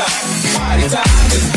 time. Party time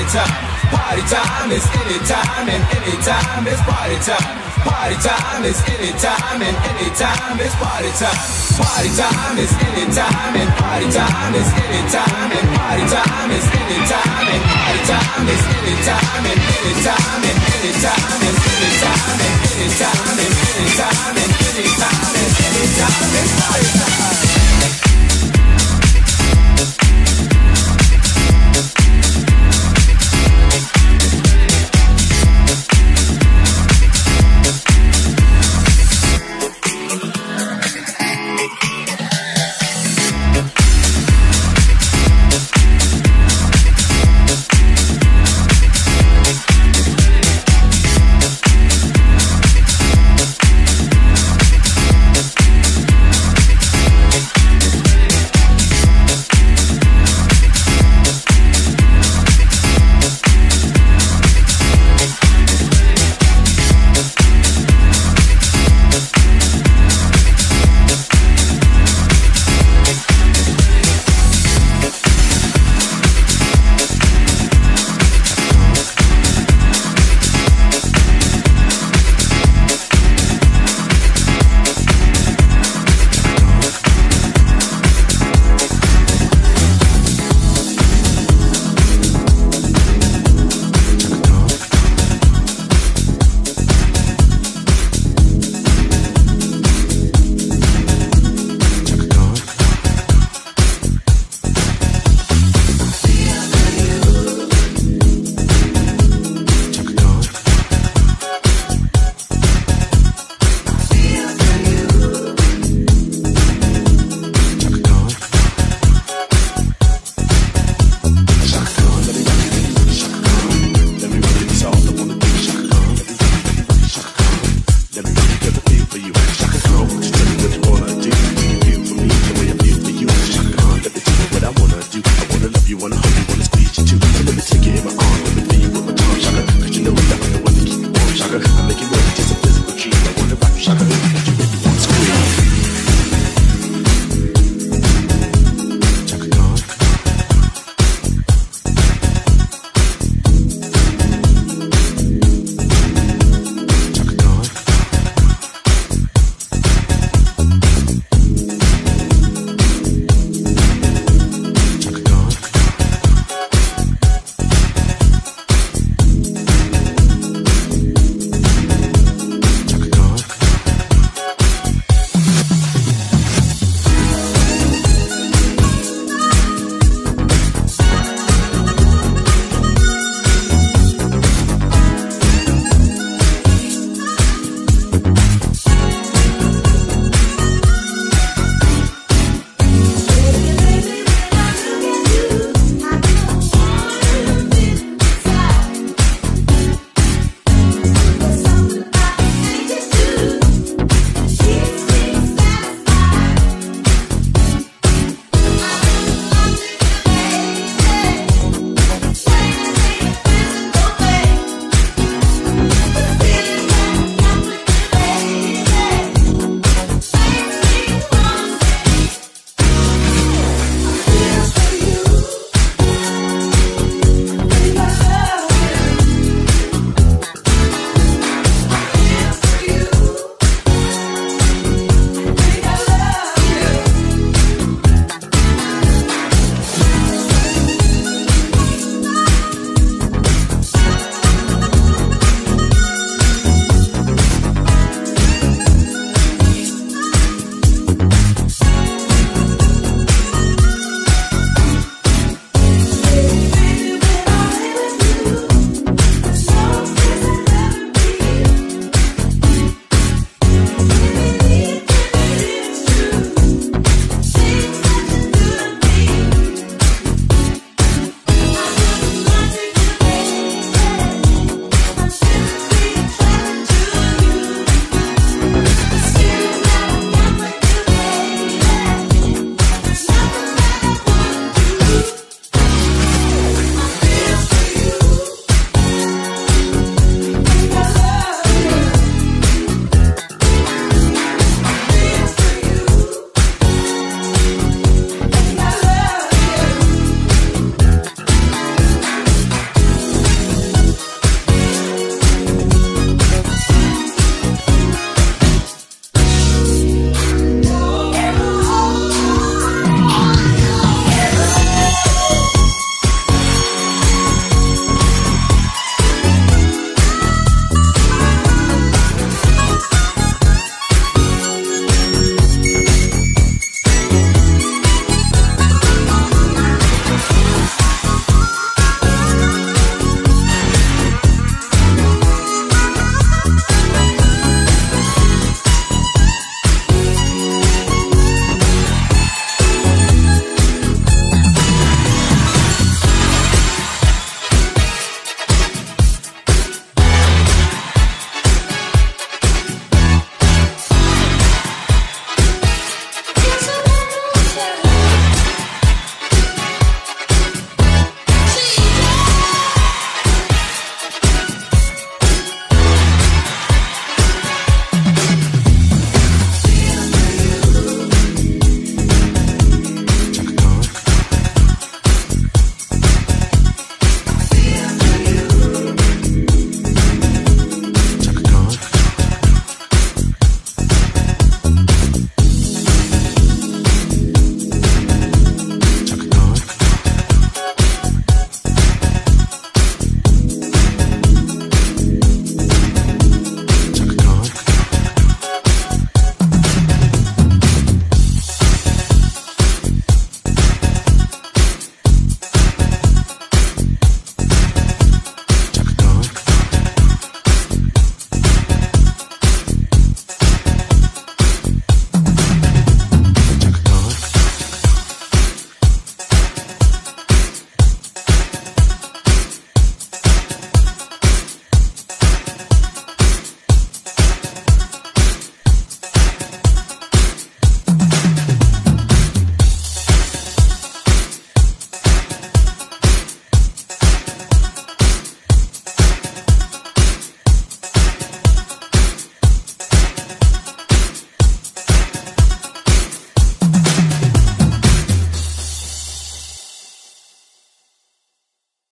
party time. Party time is any time and any time is party time. Party time is any time and any time is party time. Party time is any time and party time is any time and party time is any time and party time is any time and any time and any time and any time and any time and any time and any time and any time is party time.